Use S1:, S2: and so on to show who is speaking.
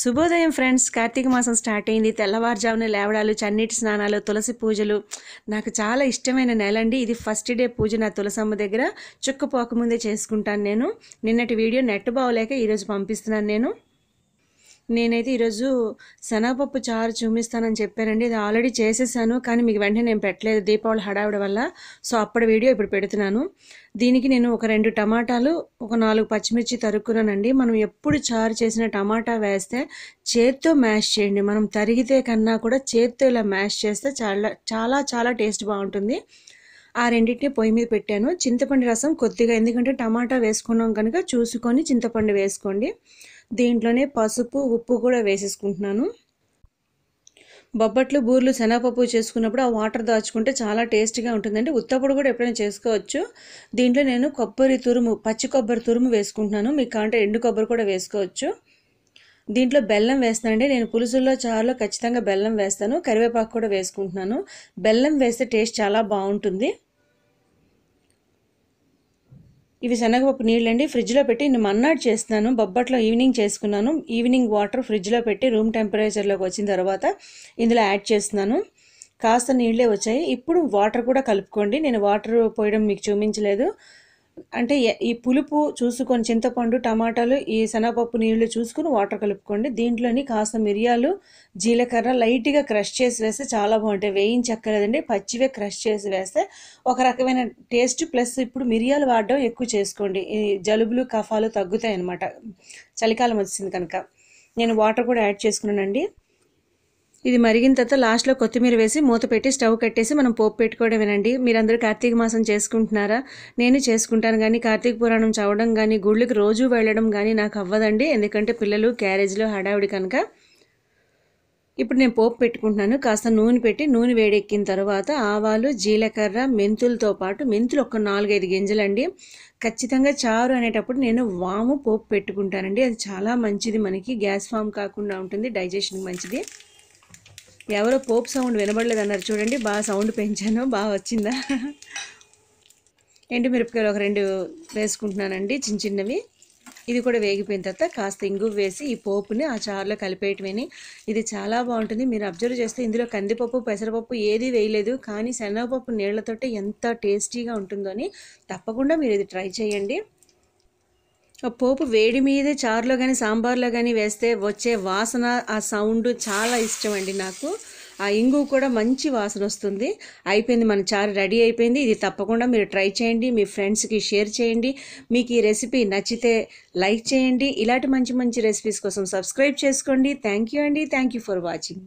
S1: శుభోదయం ఫ్రెండ్స్. కార్తీక మాసం స్టార్ట్ అయింది. తెల్లవారుజామున లేవడాలు చన్నీటి స్నానాలు తులసి పూజలు. నాకు చాలా ఇష్టమైన నెల అండి ఇది ఫస్ట్ డే పూజ నా తులసమ్మ దగ్గర. చుక్క పోకముందే చేసుకుంటాను నేను. నిన్నటి వీడియో నెట్ బాగోలేక ఈరోజు పంపిస్తున్నాను నేను. నేనైతే ఈరోజు శనగపప్పు చారు చూపిస్తానని చెప్పానండి. ఇది ఆల్రెడీ చేసేసాను కానీ మీకు వెంటనే నేను పెట్టలేదు దీపావళి హడావిడి వల్ల. సో అప్పటి వీడియో ఇప్పుడు పెడుతున్నాను. దీనికి నేను ఒక రెండు టమాటాలు ఒక నాలుగు పచ్చిమిర్చి తరుక్కున్నానండి. మనం ఎప్పుడు చారు చేసిన టమాటా వేస్తే చేత్తో మ్యాష్ చేయండి. మనం తరిగితే కన్నా కూడా చేత్తో ఇలా మ్యాష్ చేస్తే చాలా చాలా చాలా టేస్ట్ బాగుంటుంది. ఆ రెండింటిని పొయ్యి మీద పెట్టాను. చింతపండు రసం కొద్దిగా ఎందుకంటే టమాటా వేసుకున్నాం కనుక చూసుకొని చింతపండు వేసుకోండి. దీంట్లోనే పసుపు ఉప్పు కూడా వేసేసుకుంటున్నాను. బొబ్బట్లు బూర్లు శనగపప్పు చేసుకున్నప్పుడు ఆ వాటర్ దాచుకుంటే చాలా టేస్టీగా ఉంటుందండి. ఉత్తప్పుడు కూడా ఎప్పుడైనా చేసుకోవచ్చు. దీంట్లో నేను కొబ్బరి తురుము పచ్చి కొబ్బరి తురుము వేసుకుంటున్నాను. మీకు కావాలంటే ఎండు కొబ్బరి కూడా వేసుకోవచ్చు. దీంట్లో బెల్లం వేస్తానండి. నేను పులుసుల్లో చారులో ఖచ్చితంగా బెల్లం వేస్తాను. కరివేపాకు కూడా వేసుకుంటున్నాను. బెల్లం వేస్తే టేస్ట్ చాలా బాగుంటుంది. ఇవి శనగపప్పు నీళ్ళండి. ఫ్రిడ్జ్లో పెట్టి నేను మన్నాడు చేస్తున్నాను. బొబ్బట్లో ఈవినింగ్ చేసుకున్నాను. ఈవినింగ్ వాటర్ ఫ్రిడ్జ్లో పెట్టి రూమ్ టెంపరేచర్లోకి వచ్చిన తర్వాత ఇందులో యాడ్ చేస్తున్నాను. కాస్త నీళ్ళే వచ్చాయి. ఇప్పుడు వాటర్ కూడా కలుపుకోండి. నేను వాటర్ పోయడం మీకు చూపించలేదు. అంటే ఈ పులుపు చూసుకొని చింతపండు టమాటాలు ఈ శనగపప్పు నీళ్ళు చూసుకుని వాటర్ కలుపుకోండి. దీంట్లోని కాస్త మిరియాలు జీలకర్ర లైట్గా క్రష్ చేసి వేస్తే చాలా బాగుంటాయి. వేయించక్కర్లేదండి పచ్చివే క్రష్ చేసి వేస్తే ఒక రకమైన టేస్ట్ ప్లస్ ఇప్పుడు మిరియాలు వాడడం ఎక్కువ చేసుకోండి. ఈ జలుబులు కఫాలు తగ్గుతాయి అన్నమాట చలికాలం వచ్చింది కనుక. నేను వాటర్ కూడా యాడ్ చేసుకున్నానండి. ఇది మరిగిన తర్వాత లాస్ట్లో కొత్తిమీర వేసి మూత పెట్టి స్టవ్ కట్టేసి మనం పోపు పెట్టుకోవడం వినండి. మీరందరూ కార్తీక మాసం చేసుకుంటున్నారా? నేను చేసుకుంటాను కానీ కార్తీక పురాణం చదవడం కానీ గుళ్ళకి రోజు వెళ్ళడం కానీ నాకు అవ్వదండి. ఎందుకంటే పిల్లలు క్యారేజ్లో హడావిడి కనుక. ఇప్పుడు నేను పోపు పెట్టుకుంటున్నాను. కాస్త నూనె పెట్టి నూనె వేడెక్కిన తర్వాత ఆవాలు జీలకర్ర మెంతులతో పాటు మెంతులు ఒక నాలుగైదు గింజలండి. ఖచ్చితంగా చారు అనేటప్పుడు నేను వాము పోపు పెట్టుకుంటానండి. అది చాలా మంచిది మనకి. గ్యాస్ ఫామ్ కాకుండా ఉంటుంది. డైజెషన్కి మంచిది. ఎవరో పోప్ సౌండ్ వినబడలేదు అన్నారు చూడండి బాగా సౌండ్ పెంచాను బాగా వచ్చిందా? ఎండు మిరపకాయలు ఒక రెండు వేసుకుంటున్నానండి చిన్న చిన్నవి. ఇది కూడా వేగిపోయిన తర్వాత కాస్త ఇంగు వేసి ఈ పోపుని ఆ చారులో కలిపేయటమేని ఇది చాలా బాగుంటుంది. మీరు అబ్జర్వ్ చేస్తే ఇందులో కందిపప్పు పెసరపప్పు ఏది వేయలేదు. కానీ శనగపప్పు నీళ్ళతోటే ఎంత టేస్టీగా ఉంటుందో అని తప్పకుండా మీరు ఇది ట్రై చేయండి. పోపు వేడి మీదే చారులో కానీ సాంబార్లో కానీ వేస్తే వచ్చే వాసన ఆ సౌండ్ చాలా ఇష్టం అండి నాకు. ఆ ఇంగు కూడా మంచి వాసన వస్తుంది. అయిపోయింది మన చారు రెడీ అయిపోయింది. ఇది తప్పకుండా మీరు ట్రై చేయండి మీ ఫ్రెండ్స్కి షేర్ చేయండి. మీకు ఈ రెసిపీ నచ్చితే లైక్ చేయండి. ఇలాంటి మంచి మంచి రెసిపీస్ కోసం సబ్స్క్రైబ్ చేసుకోండి. థ్యాంక్ యూ అండి. Thank you for watching.